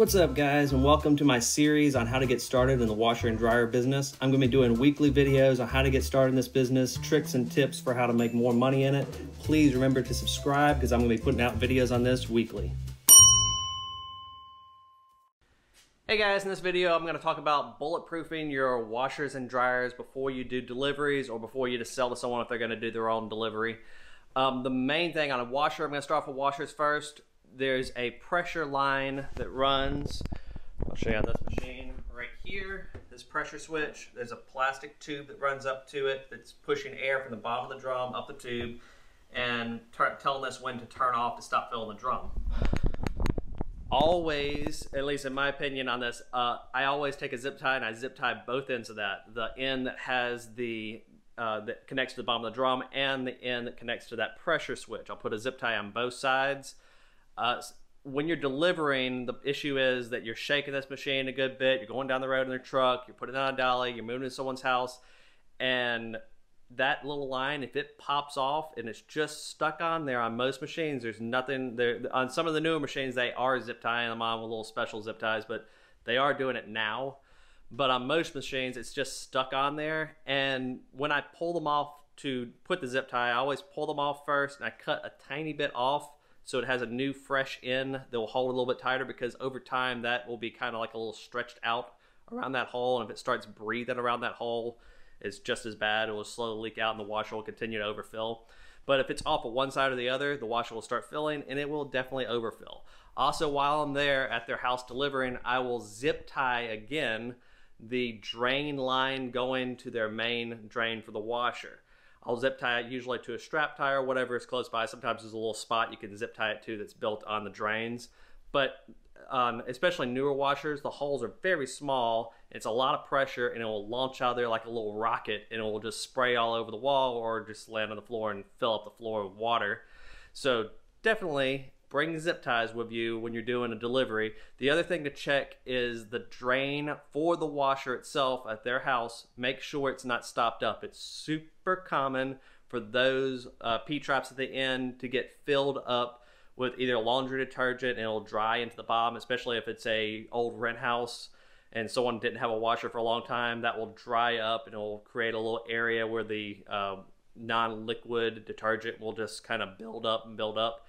What's up, guys, and welcome to my series on how to get started in the washer and dryer business. I'm going to be doing weekly videos on how to get started in this business, tricks and tips for how to make more money in it. Please remember to subscribe because I'm going to be putting out videos on this weekly. Hey guys, in this video I'm going to talk about bulletproofing your washers and dryers before you do deliveries or before you just sell to someone if they're going to do their own delivery. Um, the main thing on a washer, I'm going to start off with washers first there's a pressure line that runs. I'll show you on this machine right here. This pressure switch, there's a plastic tube that runs up to it that's pushing air from the bottom of the drum up the tube and telling us when to turn off to stop filling the drum. Always, at least in my opinion on this, uh, I always take a zip tie and I zip tie both ends of that. The end that has the uh, that connects to the bottom of the drum and the end that connects to that pressure switch. I'll put a zip tie on both sides uh, when you're delivering, the issue is that you're shaking this machine a good bit. You're going down the road in their truck. You're putting it on a dolly. You're moving to someone's house, and that little line, if it pops off and it's just stuck on there on most machines, there's nothing there. On some of the newer machines, they are zip tying them on with little special zip ties, but they are doing it now. But on most machines, it's just stuck on there. And when I pull them off to put the zip tie, I always pull them off first and I cut a tiny bit off so it has a new fresh end that will hold a little bit tighter because over time that will be kind of like a little stretched out around that hole and if it starts breathing around that hole it's just as bad. It will slowly leak out and the washer will continue to overfill. But if it's off of one side or the other the washer will start filling and it will definitely overfill. Also while i'm there at their house delivering i will zip tie again the drain line going to their main drain for the washer I'll zip tie it usually to a strap tie or whatever is close by. Sometimes there's a little spot you can zip tie it to that's built on the drains. But um, especially newer washers, the holes are very small. It's a lot of pressure and it will launch out there like a little rocket and it will just spray all over the wall or just land on the floor and fill up the floor with water. So definitely bring zip ties with you when you're doing a delivery. The other thing to check is the drain for the washer itself at their house. Make sure it's not stopped up. It's super common for those uh, P-traps at the end to get filled up with either laundry detergent and it'll dry into the bottom, especially if it's a old rent house and someone didn't have a washer for a long time, that will dry up and it will create a little area where the uh, non-liquid detergent will just kind of build up and build up.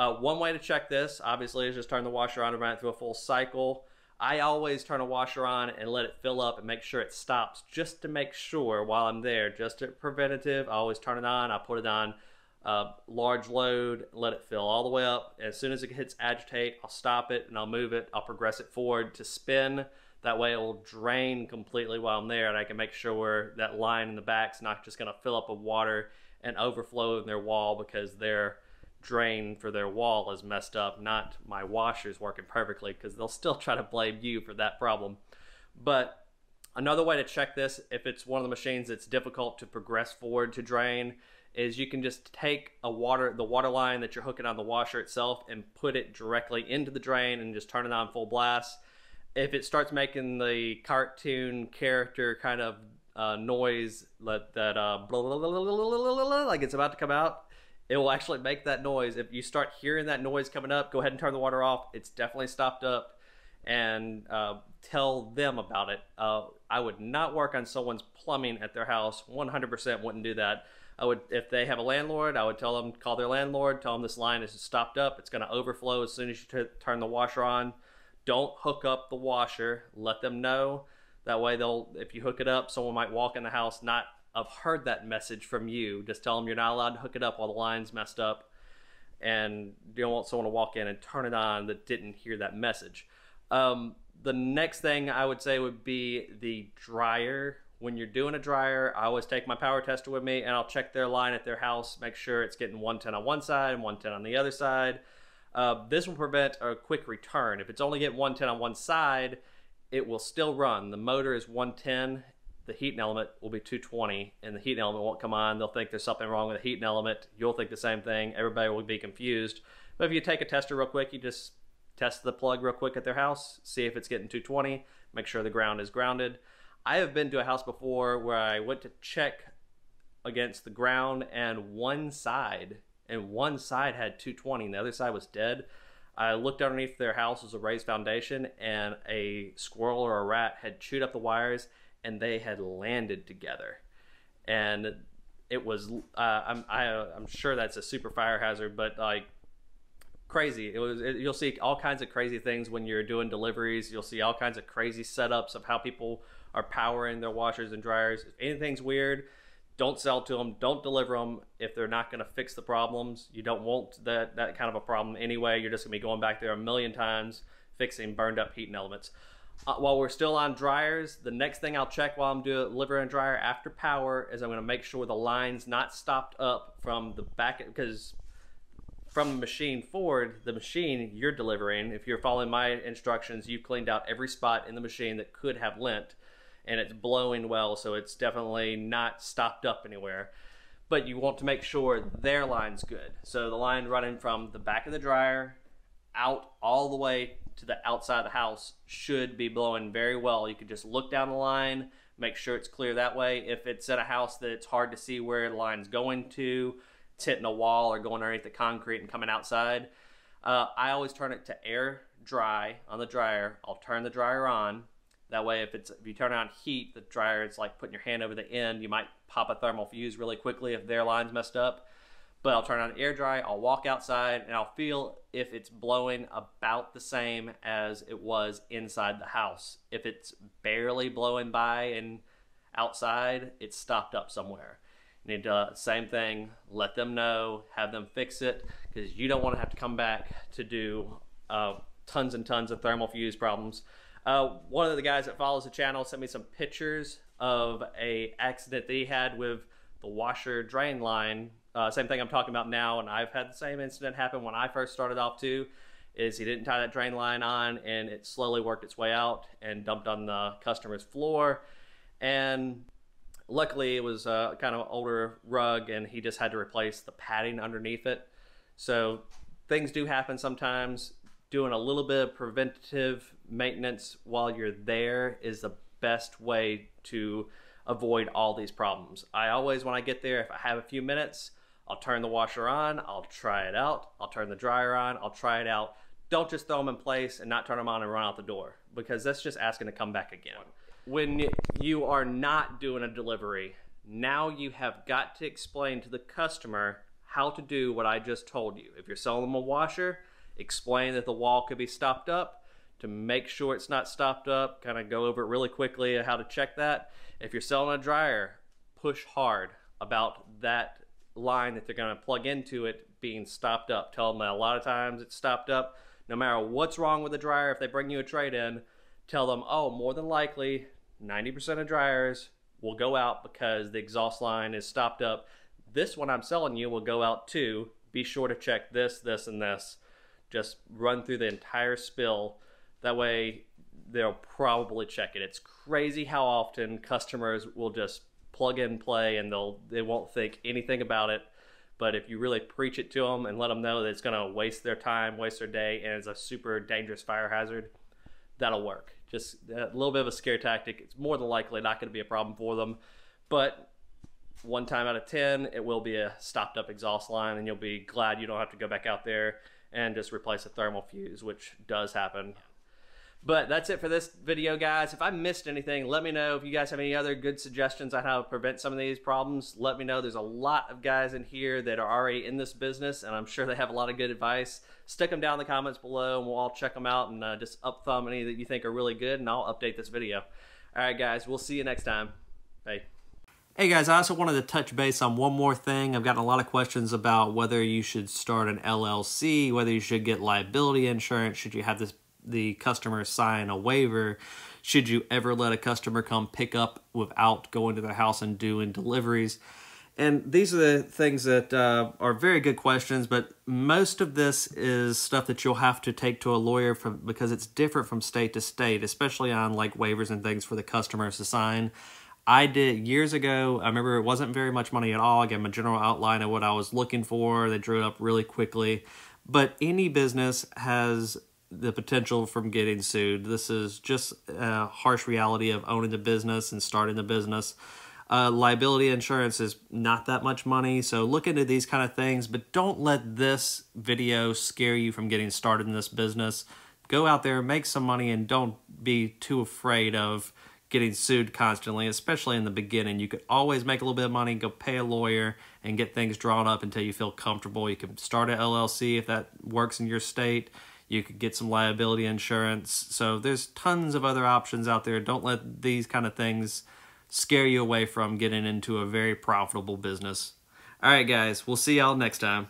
Uh, one way to check this, obviously, is just turn the washer on and run it through a full cycle. I always turn a washer on and let it fill up and make sure it stops just to make sure while I'm there, just preventative. I always turn it on, I put it on uh, large load, let it fill all the way up. As soon as it hits agitate, I'll stop it and I'll move it. I'll progress it forward to spin. That way it will drain completely while I'm there and I can make sure that line in the back is not just going to fill up with water and overflow in their wall because they're drain for their wall is messed up, not my washer's working perfectly, because they'll still try to blame you for that problem. But another way to check this, if it's one of the machines that's difficult to progress forward to drain, is you can just take a water the water line that you're hooking on the washer itself and put it directly into the drain and just turn it on full blast. If it starts making the cartoon character kind of uh, noise that, that uh, like it's about to come out, it will actually make that noise. If you start hearing that noise coming up, go ahead and turn the water off. It's definitely stopped up and uh, tell them about it. Uh, I would not work on someone's plumbing at their house. 100% wouldn't do that. I would, if they have a landlord, I would tell them call their landlord, tell them this line is stopped up. It's going to overflow as soon as you turn the washer on. Don't hook up the washer. Let them know. That way, they'll if you hook it up, someone might walk in the house not I've heard that message from you. Just tell them you're not allowed to hook it up while the line's messed up, and you don't want someone to walk in and turn it on that didn't hear that message. Um, the next thing I would say would be the dryer. When you're doing a dryer, I always take my power tester with me and I'll check their line at their house, make sure it's getting 110 on one side and 110 on the other side. Uh, this will prevent a quick return. If it's only getting 110 on one side, it will still run. The motor is 110 the heating element will be 220 and the heating element won't come on. They'll think there's something wrong with the heating element. You'll think the same thing. Everybody will be confused. But if you take a tester real quick, you just test the plug real quick at their house, see if it's getting 220, make sure the ground is grounded. I have been to a house before where I went to check against the ground and one side and one side had 220 and the other side was dead. I looked underneath their house was a raised foundation, and a squirrel or a rat had chewed up the wires, and they had landed together, and it was uh, I'm I, I'm sure that's a super fire hazard, but like crazy. It was it, you'll see all kinds of crazy things when you're doing deliveries. You'll see all kinds of crazy setups of how people are powering their washers and dryers. If anything's weird, don't sell to them. Don't deliver them if they're not going to fix the problems. You don't want that that kind of a problem anyway. You're just going to be going back there a million times fixing burned up heating elements. Uh, while we're still on dryers, the next thing I'll check while I'm doing liver and dryer after power is I'm going to make sure the line's not stopped up from the back because from the machine forward, the machine you're delivering, if you're following my instructions, you've cleaned out every spot in the machine that could have lint and it's blowing well, so it's definitely not stopped up anywhere. But you want to make sure their line's good. So the line running from the back of the dryer out all the way to the outside of the house should be blowing very well. You could just look down the line, make sure it's clear that way. If it's at a house that it's hard to see where the line's going to, it's hitting a wall or going underneath the concrete and coming outside. Uh, I always turn it to air dry on the dryer. I'll turn the dryer on. That way, if it's if you turn on heat, the dryer it's like putting your hand over the end. You might pop a thermal fuse really quickly if their line's messed up. But I'll turn on air dry. I'll walk outside and I'll feel if it's blowing about the same as it was inside the house. If it's barely blowing by and outside, it's stopped up somewhere. You need to, same thing, let them know, have them fix it, because you don't want to have to come back to do uh, tons and tons of thermal fuse problems. Uh, one of the guys that follows the channel sent me some pictures of a accident that he had with the washer drain line. Uh, same thing I'm talking about now, and I've had the same incident happen when I first started off too. Is he didn't tie that drain line on, and it slowly worked its way out and dumped on the customer's floor, and luckily it was a kind of older rug and he just had to replace the padding underneath it. So things do happen sometimes. Doing a little bit of preventative maintenance while you're there is the best way to avoid all these problems. I always when i get there if i have a few minutes i'll turn the washer on i'll try it out i'll turn the dryer on i'll try it out don't just throw them in place and not turn them on and run out the door because that's just asking to come back again when you are not doing a delivery, now you have got to explain to the customer how to do what I just told you. If you're selling them a washer, explain that the wall could be stopped up to make sure it's not stopped up. Kind of go over it really quickly how to check that. If you're selling a dryer, push hard about that line that they're going to plug into it being stopped up. Tell them that a lot of times it's stopped up. No matter what's wrong with the dryer, if they bring you a trade in, tell them, oh, more than likely, 90% of dryers will go out because the exhaust line is stopped up. This one I'm selling you will go out too. Be sure to check this, this, and this. Just run through the entire spill. That way, they'll probably check it. It's crazy how often customers will just plug and play and they'll they won't think anything about it. But if you really preach it to them and let them know that it's going to waste their time, waste their day, and it's a super dangerous fire hazard, that'll work just a little bit of a scare tactic. It's more than likely not going to be a problem for them, but one time out of 10, it will be a stopped up exhaust line, and you'll be glad you don't have to go back out there and just replace a thermal fuse, which does happen. But that's it for this video, guys. If I missed anything, let me know. If you guys have any other good suggestions on how to prevent some of these problems, let me know. There's a lot of guys in here that are already in this business, and I'm sure they have a lot of good advice. Stick them down in the comments below, and we'll all check them out and uh, just up thumb any that you think are really good, and I'll update this video. All right, guys. We'll see you next time. Bye. Hey guys, I also wanted to touch base on one more thing. I've gotten a lot of questions about whether you should start an LLC, whether you should get liability insurance, should you have this the customer sign a waiver should you ever let a customer come pick up without going to the house and doing deliveries and these are the things that uh, are very good questions but most of this is stuff that you'll have to take to a lawyer from because it's different from state to state especially on like waivers and things for the customers to sign I did years ago. I remember it wasn't very much money at all. I gave them a general outline of what I was looking for. They drew it up really quickly. But any business has the potential from getting sued. This is just a harsh reality of owning the business and starting the business. Uh, liability insurance is not that much money, so look into these kind of things, but don't let this video scare you from getting started in this business. Go out there, make some money, and don't be too afraid of getting sued constantly, especially in the beginning. You could always make a little bit of money, go pay a lawyer, and get things drawn up until you feel comfortable. You can start an LLC if that works in your state. You could get some liability insurance. So there's tons of other options out there. Don't let these kind of things scare you away from getting into a very profitable business. All right, guys, we'll see y'all next time.